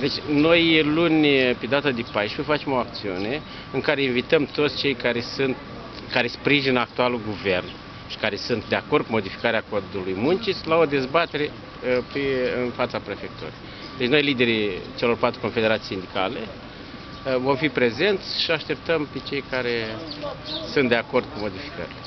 Deci noi luni, pe data de 14, facem o acțiune în care invităm toți cei care sunt care sprijină actualul guvern și care sunt de acord cu modificarea codului muncii la o dezbatere uh, pe, în fața prefecturii. Deci noi, liderii celor patru confederații sindicale, uh, vom fi prezenți și așteptăm pe cei care sunt de acord cu modificările.